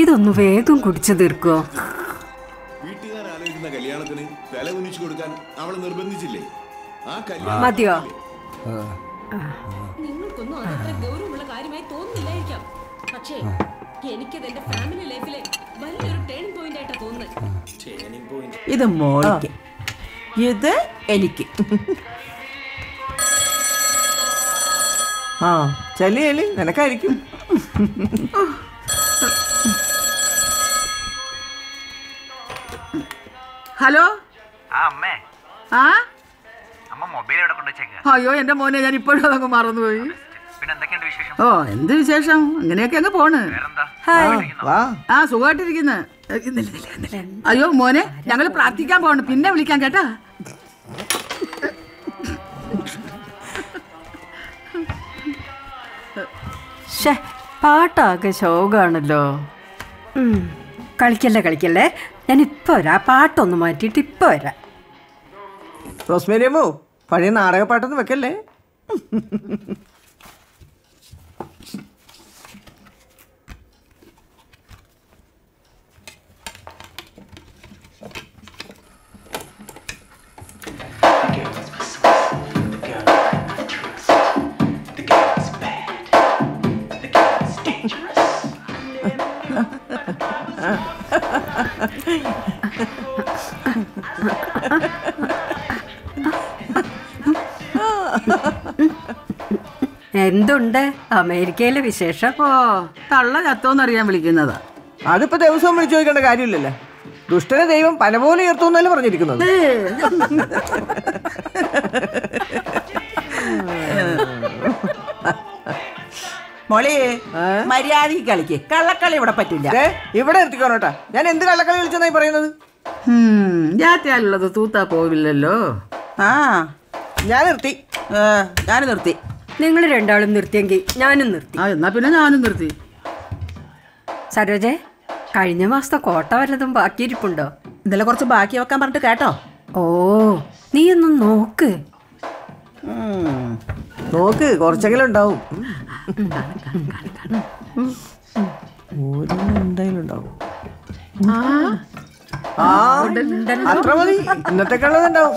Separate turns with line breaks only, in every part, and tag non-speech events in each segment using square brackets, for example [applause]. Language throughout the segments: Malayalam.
ഇതൊന്ന് വേഗം കുടിച്ചു തീർക്കോ.
വീട്ടുകാർ ആലോചിക്കുന്ന കല്യാണത്തിന് വില കൊടുക്കാൻ അവളെ നിർബന്ധിച്ചില്ലേ? ആ കല്യാണം
മതിയോ?
നിങ്ങൾക്കൊന്നും അതത്ര ഗൗരവമുള്ള കാര്യമായി തോന്നുന്നില്ലായിരിക്കാം. പക്ഷേ എനിക്കത് എന്റെ ഫാമിലി ലൈഫിലെ വലിയൊരു ടേണിംഗ് പോയിന്റ് ആയിട്ടാ തോന്നുന്നത്.
ഇത് മോൾക്ക്. ഇത് എനിക്ക്.
ആ ചെല്ലി ചെല്ലി. നിനക്കായിരിക്കും.
ഹലോ?
ആ
ആ?
അമ്മ മൊബൈൽ എവിടെ
അയ്യോ എന്റെ മോനെ ഞാൻ ഇപ്പോഴും അതങ്ങ് മറന്നുപോയി.
പിന്നെ എന്തൊക്കെയുണ്ട് വിശേഷം?
ഓ എന്ത് വിശേഷം? അങ്ങനെയൊക്കെ അങ്ങ് പോണ്. ആ സുഖമായിട്ടിരിക്കുന്ന. അയ്യോ മോനെ ഞങ്ങൾ പ്രാർത്ഥിക്കാൻ പോണ് പിന്നെ വിളിക്കാം കേട്ടാ.
പാട്ടാകെ ശോകാണല്ലോ. ഉം, കളിക്കല്ലേ കളിക്കല്ലേ? ഞാൻ ഇപ്പൊ വരാം പാട്ടൊന്ന് മാറ്റിയിട്ട് ഇപ്പൊ വരാം.
റോസ്മേരിയമ്മോ പഴയ നാടകപ്പാട്ടൊന്നും വെക്കല്ലേ?
എന്തുണ്ട്? അമേരിക്കയിലെ വിശേഷം
ഓ തള്ള ചത്തോന്നറിയാൻ വിളിക്കുന്നതാ.
അതിപ്പോ ദിവസവും വിളിച്ചു ചോദിക്കേണ്ട കാര്യമില്ലല്ലേ? ദുഷ്ടനെ ദൈവം പലപോലെ ഉയർത്തുന്നല്ലേ പറഞ്ഞിരിക്കുന്നത്.
മോളെ മര്യാദയ്ക്ക് കളിക്ക്. കള്ളക്കളി ഇവിടെ പറ്റില്ല.
ഇവിടെ നിർത്തിക്കോണോട്ടാ ഞാൻ എന്ത് കള്ളക്കളി വിളിച്ചെന്നായി പറയുന്നത്?
ജാത്തിയാലുള്ളത് തൂത്താ പോവില്ലല്ലോ.
ആ.
ഞാൻ നിർത്തി.
ഞാൻ നിർത്തി.
നിങ്ങൾ രണ്ടാളും നിർത്തിയെങ്കിൽ ഞാനും നിർത്തി.
ആ എന്നാ പിന്നെ ഞാനും നിർത്തി.
സരോജെ കഴിഞ്ഞ മാസത്തെ കോട്ട വല്ലതും ബാക്കിയിരിപ്പുണ്ടോ?
ഇന്നലെ കുറച്ച് ബാക്കി വെക്കാൻ പറഞ്ഞിട്ട് കേട്ടോ.
ഓ നീ ഒന്ന് നോക്ക്.
നോക്ക് കുറച്ചെങ്കിലും ഉണ്ടാവും. എന്തായാലും ഉണ്ടാവും. ആ അത്ര മതി. ഇന്നത്തേക്കുള്ളത് ഉണ്ടാവും.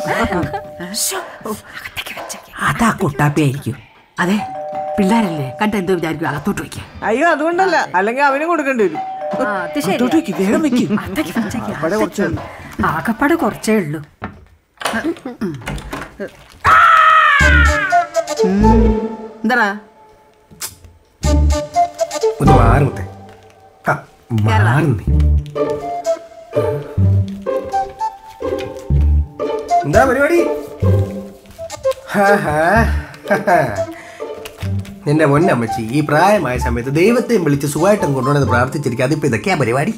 അതാ കുട്ടാപ്പിയായിരിക്കും അതെ പിള്ളേരല്ലേ? കണ്ട എന്തോ വിചാരിക്കും അകത്തോട്ട് വയ്ക്കുക
അയ്യോ അതുകൊണ്ടല്ല. അല്ലെങ്കിൽ അവനും കൊടുക്കേണ്ടി വരും.
ആകപ്പാടെ കുറച്ചേ ഉള്ളൂ.
എന്താടാ?
ഒന്ന് മാറുന്നേ ആ മാറുന്നേ എന്താ പരിപാടി? ഹാ, ഹാ, ഹാ. നിന്റെ പൊന്നമ്മച്ചി ഈ പ്രായമായ സമയത്ത് ദൈവത്തെയും വിളിച്ച് സുഖമായിട്ടും കൊണ്ടുവന്നത് പ്രാർത്ഥിച്ചിരിക്കുക അതിപ്പോ ഇതൊക്കെയാ പരിപാടി?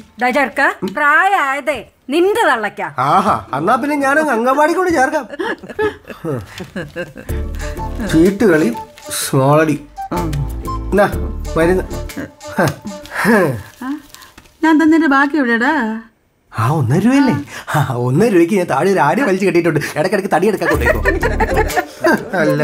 പ്രായമായതേ നിന്റെ തള്ളക്ക
ആഹാ എന്നാ പിന്നെ ഞാൻ അംഗൻവാടി കൊണ്ട് ചേർക്കാം. [laughs] ചീട്ടുകളി സ്മോളടി എന്നാ മരുന്ന്.
ഞാൻ തന്നതിന്റെ ബാക്കി എവിടെയാടാ?
ആ ഒന്നര രൂപയല്ലേ? ആ ഒന്നര രൂപയ്ക്ക് ഞാൻ താഴെ ഒരു ആടി വലിച്ചു കെട്ടിയിട്ടുണ്ട്. ഇടയ്ക്കിടയ്ക്ക് തടി എടുക്കാൻ കൊണ്ടേക്കോ [laughs] അല്ല.